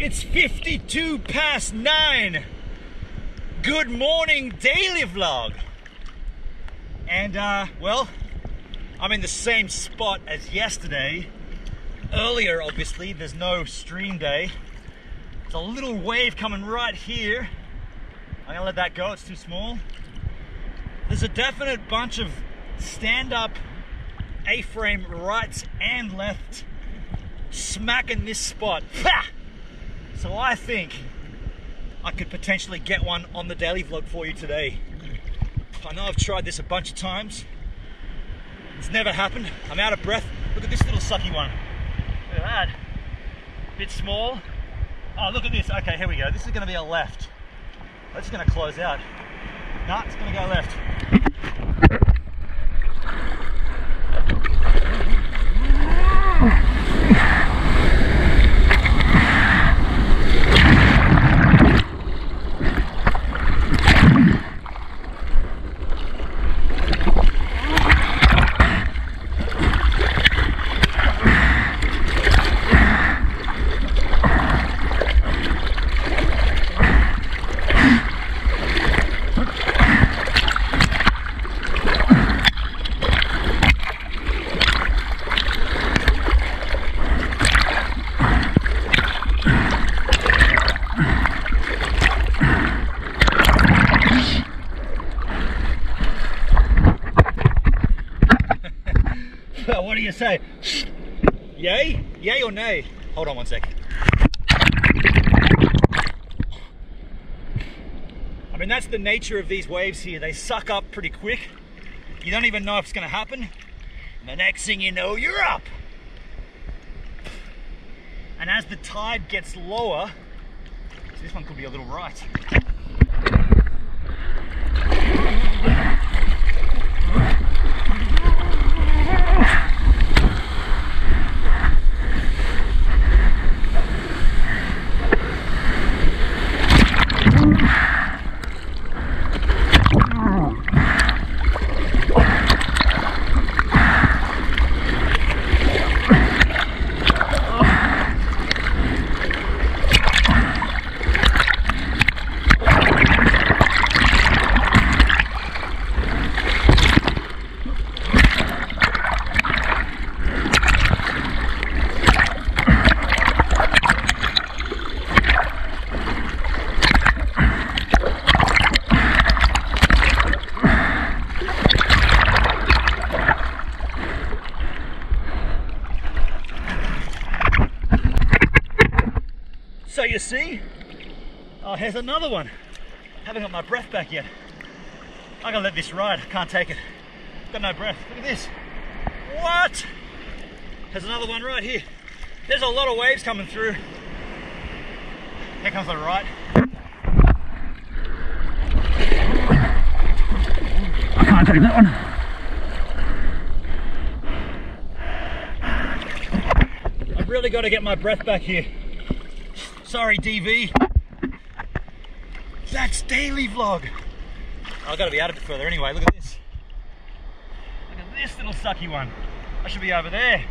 It's 52 past nine. Good morning, daily vlog. And, uh, well, I'm in the same spot as yesterday. Earlier, obviously, there's no stream day. There's a little wave coming right here. I'm gonna let that go, it's too small. There's a definite bunch of stand-up A-frame rights and left smacking this spot. So I think I could potentially get one on the daily vlog for you today. I know I've tried this a bunch of times. It's never happened. I'm out of breath. Look at this little sucky one. Look at that. Bit small. Oh, look at this. Okay, here we go. This is going to be a left. That's going to close out. No, it's going to go left. what do you say? Yay? Yay or nay? Hold on one sec. I mean, that's the nature of these waves here. They suck up pretty quick. You don't even know if it's going to happen. And the next thing you know, you're up. And as the tide gets lower, so this one could be a little right. So you see, oh, here's another one. Haven't got my breath back yet. I'm gonna let this ride. I can't take it. Got no breath. Look at this. What? There's another one right here. There's a lot of waves coming through. Here comes the right. I can't take that one. I've really got to get my breath back here. Sorry, DV. That's daily vlog. Oh, I've got to be out a bit further anyway. Look at this. Look at this little sucky one. I should be over there.